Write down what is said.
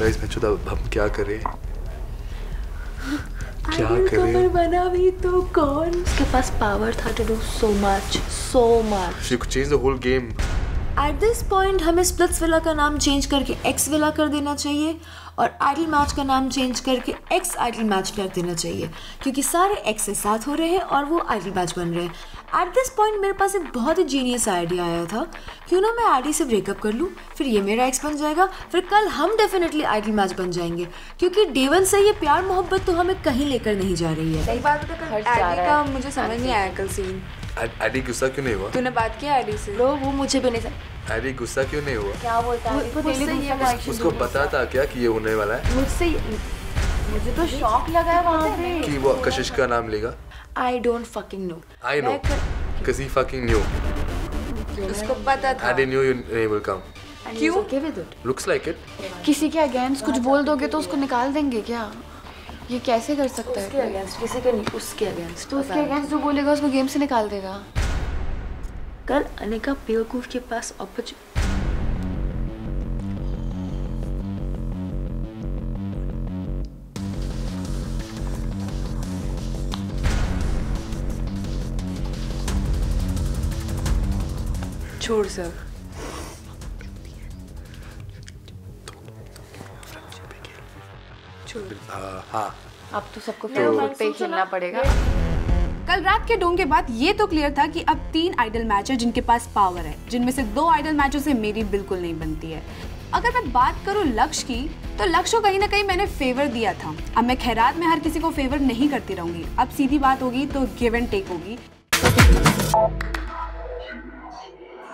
Guys मैं चुदा हम क्या करें? क्या करें? cover बना भी तो कौन? उसके पास पावर था to do so much so much she could change the whole game. At this point हमें स्प्लिट्स विला का नाम चेंज करके एक्स विला कर देना चाहिए और आइडल मैच का नाम चेंज करके एक्स आइडल मैच कर देना चाहिए क्योंकि सारे एक्स एक साथ हो रहे हैं और वो आइडल मैच बन रहे हैं। एट दिस पॉइंट मेरे पास एक बहुत ही जीनियस आइडिया आया था। क्यों ना मैं आईडी से ब्रेकअप कर लूँ फिर ये मेरा एक्स बन जाएगा फिर कल हम डेफिनेटली आइडल मैच बन जाएँगे क्योंकि डेवन से ये प्यार मोहब्बत तो हमें कहीं लेकर नहीं जा रही है। सही बात है का मुझे समझ नहीं आया कल सीन एडी गुस्सा क्यों नहीं हुआ? तूने बात किया एडी से? लो वो मुझे भी नहीं एडी गुस्सा क्यों नहीं हुआ? क्या बोलता है? उसको पता था क्या कि ये होने वाला है? मुझसे मुझे तो शौक लगा है वहाँ पे। कि वो कशिश का नाम लेगा? I don't fucking know I know. Because he fucking knew. उसको पता था। And he knew your name will come. क्यों? Okay with it Looks like it. किसी के अगेंस्ट कुछ बोल दोगे तो उसको निकाल देंगे क्या? ये कैसे कर सकता उसके है अगेंस्ट किसी के नहीं उसके अगेंस्ट तो उसके अगेंस्ट जो बोलेगा उसको गेम से निकाल देगा। कल अनिका बेवकूफ़ के पास अपॉर्चुनिटी छोड़ सर। Uh, हाँ अब तो सबको पे खेलना पड़ेगा। कल रात के डोंग के बाद ये तो क्लियर था कि अब तीन आइडल मैच है जिनके पास पावर है जिनमें से दो आइडल मैचों से मेरी बिल्कुल नहीं बनती है। अगर मैं बात करूँ लक्ष्य की तो लक्ष्य को कहीं ना कहीं मैंने फेवर दिया था। अब मैं खैरात में हर किसी को फेवर नहीं करती रहूँगी। अब सीधी बात होगी तो गिव एंड टेक होगी।